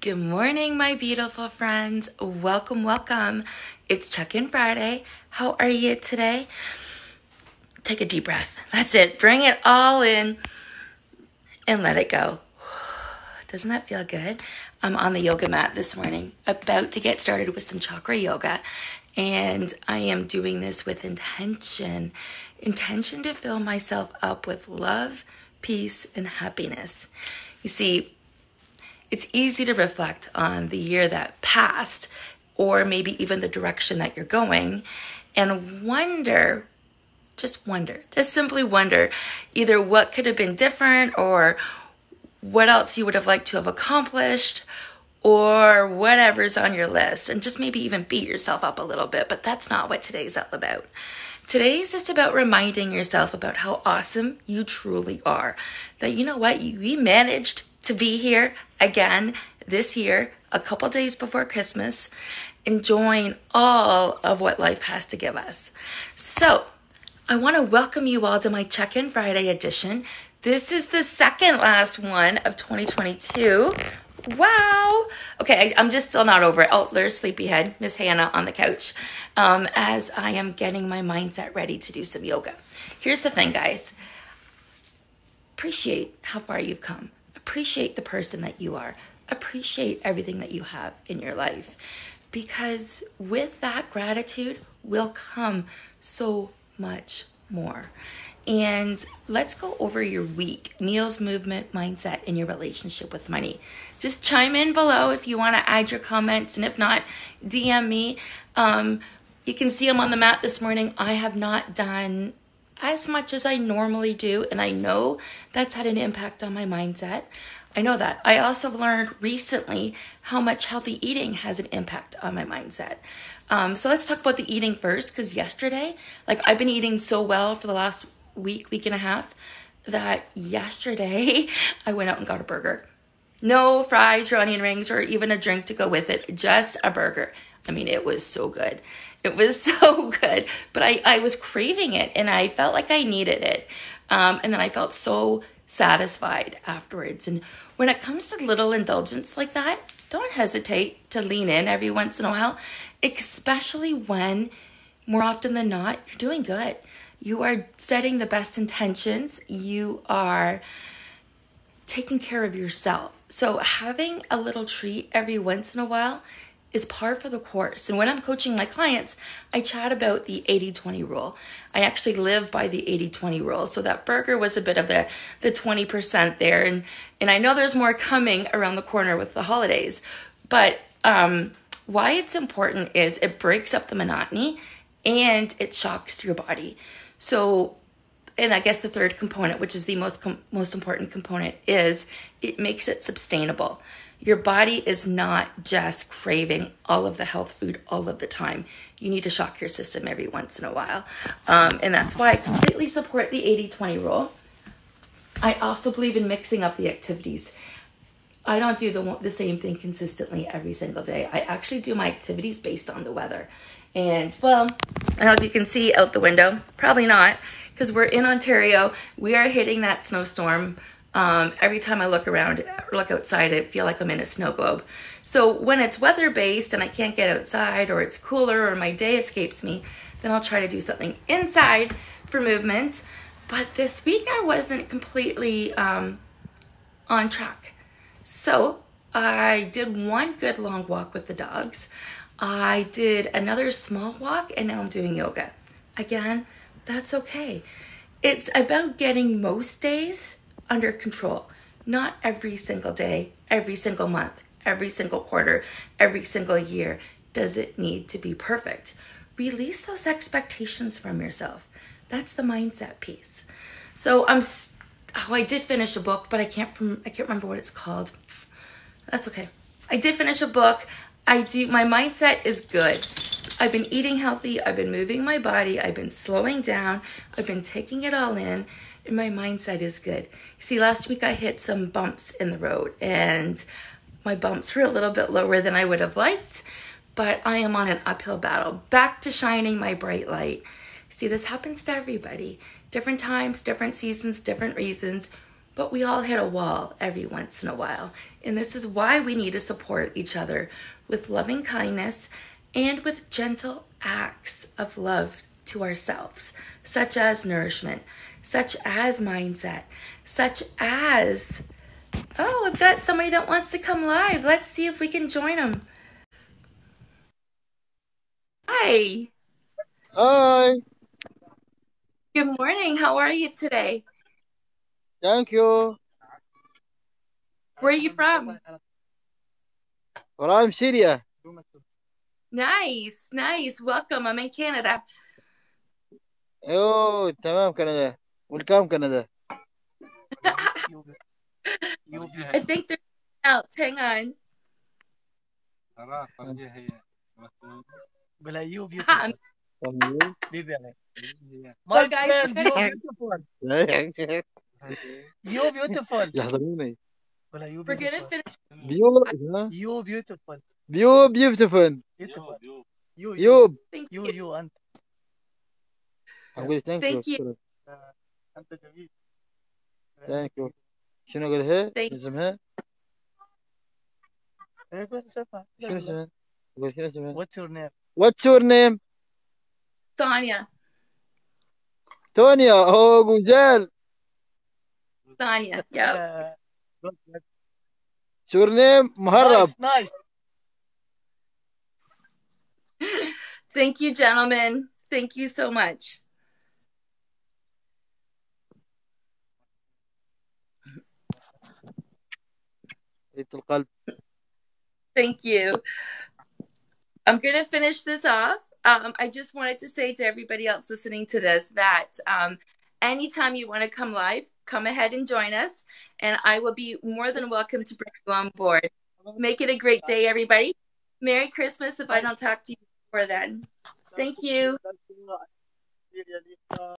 Good morning, my beautiful friends. Welcome, welcome. It's Check In Friday. How are you today? Take a deep breath. That's it. Bring it all in and let it go. Doesn't that feel good? I'm on the yoga mat this morning, about to get started with some chakra yoga. And I am doing this with intention intention to fill myself up with love, peace, and happiness. You see, it's easy to reflect on the year that passed, or maybe even the direction that you're going, and wonder just wonder, just simply wonder either what could have been different or what else you would have liked to have accomplished or whatever's on your list and just maybe even beat yourself up a little bit. But that's not what today's all about. Today's just about reminding yourself about how awesome you truly are. That you know what, you, managed to be here again this year, a couple days before Christmas, enjoying all of what life has to give us. So, I want to welcome you all to my Check In Friday edition. This is the second last one of 2022. Wow. Okay, I, am just still not over it. Oh, there's Sleepyhead, Miss Hannah on the couch, um, as I am getting my mindset ready to do some yoga. Here's the thing, guys appreciate how far you've come, appreciate the person that you are, appreciate everything that you have in your life. Because with that gratitude will come so much more. And let's go over your week, meals, movement, mindset, and your relationship with money. Just chime in below if you want to add your comments, and if not, DM me. Um, you can see I'm on the mat this morning. I have not done as much as I normally do, and I know that's had an impact on my mindset. I know that. I also learned recently how much healthy eating has an impact on my mindset. Um, so let's talk about the eating first, because yesterday, like I've been eating so well for the last week, week and a half, that yesterday I went out and got a burger. No fries or onion rings or even a drink to go with it, just a burger. I mean, it was so good. It was so good, but I, I was craving it and I felt like I needed it. Um, and then I felt so satisfied afterwards. And when it comes to little indulgence like that, don't hesitate to lean in every once in a while, especially when more often than not, you're doing good. You are setting the best intentions. You are taking care of yourself. So, having a little treat every once in a while is par for the course. And when I'm coaching my clients, I chat about the 80 20 rule. I actually live by the 80 20 rule. So that burger was a bit of the, the 20% there. And, and I know there's more coming around the corner with the holidays. But um, why it's important is it breaks up the monotony and it shocks your body. So, and I guess the third component, which is the most com- most important component, is it makes it sustainable. Your body is not just craving all of the health food all of the time. You need to shock your system every once in a while. Um, and that's why I completely support the 80 20 rule. I also believe in mixing up the activities. I don't do the, the same thing consistently every single day. I actually do my activities based on the weather. And well, I don't know if you can see out the window. Probably not, because we're in Ontario. We are hitting that snowstorm um, every time I look around, look outside, I feel like I'm in a snow globe. So when it's weather based and I can't get outside, or it's cooler, or my day escapes me, then I'll try to do something inside for movement. But this week I wasn't completely um, on track. So I did one good long walk with the dogs. I did another small walk, and now I'm doing yoga. Again, that's okay. It's about getting most days under control. Not every single day, every single month, every single quarter, every single year does it need to be perfect. Release those expectations from yourself. That's the mindset piece. So I'm oh I did finish a book, but I can't from I can't remember what it's called. That's okay. I did finish a book. I do my mindset is good. I've been eating healthy, I've been moving my body, I've been slowing down, I've been taking it all in my mindset is good. See, last week I hit some bumps in the road and my bumps were a little bit lower than I would have liked, but I am on an uphill battle. Back to shining my bright light. See, this happens to everybody. Different times, different seasons, different reasons, but we all hit a wall every once in a while. And this is why we need to support each other with loving kindness and with gentle acts of love to ourselves, such as nourishment, such as mindset, such as, oh, I've got somebody that wants to come live. Let's see if we can join them. Hi. Hi. Good morning. How are you today? Thank you. Where are you from? From Syria. Nice, nice. Welcome. I'm in Canada. Oh, تمام كندا. Welcome Canada. I think they're out. Hang on. Gula, you Ha, beautiful. Tamam. Did it. Well, My guys, friend, we're you gonna- beautiful. You beautiful. يحضروني. Gula, you we're gonna beautiful. finish. View, ها? You beautiful. view beautiful. Beautiful. You, you, يوب. Thank you, you. you, أنت. أقول thank Thank you. you. أنت جميل. Thank you. شنو أقولها؟ Thank- اسمها؟ إيه، قول اسمها. شنو اسمها؟ أقول شنو اسمها؟ What's your name? What's your name? Sonia. تونيا. أوه جوجال. Sonia. Yep. Uh, good, good. Your name مهرب. Nice, nice. Thank you, gentlemen. Thank you so much. بيت القلب. Thank you. I'm going to finish this off. Um, I just wanted to say to everybody else listening to this that um, anytime you want to come live, come ahead and join us, and I will be more than welcome to bring you on board. Make it a great day, everybody. Merry Christmas if I don't talk to you before then. Thank you. Really, uh,